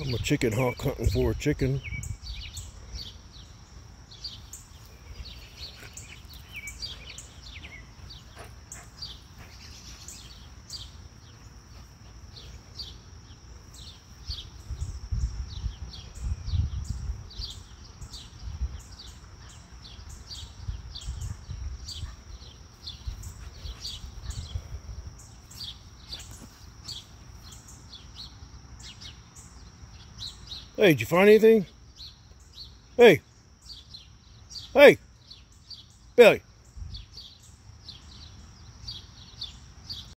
I'm a chicken hawk hunting for a chicken. Hey, did you find anything? Hey. Hey. Billy.